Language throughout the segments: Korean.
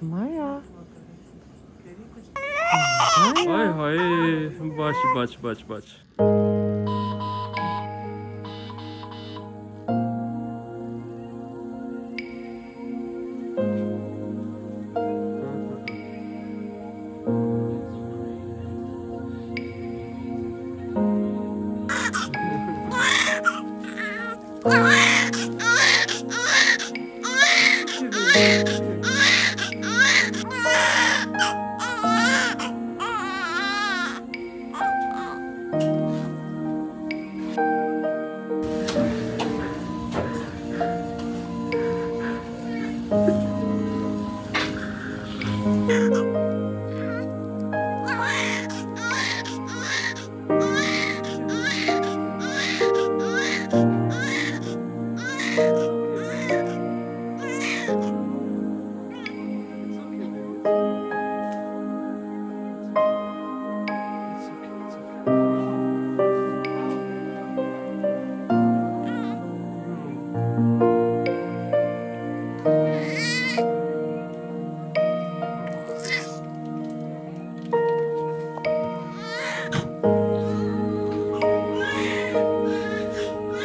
Maya. Ay hay baş baş baş baş.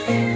Amen.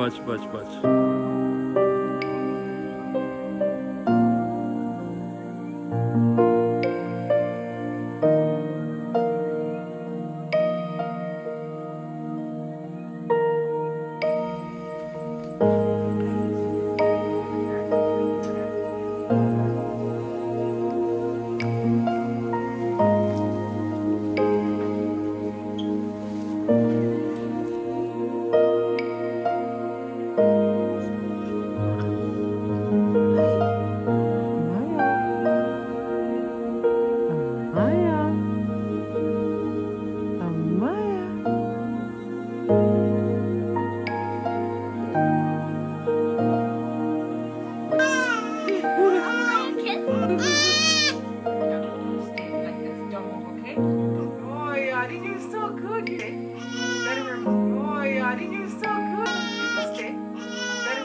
much, much, much.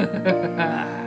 Ha ha ha ha!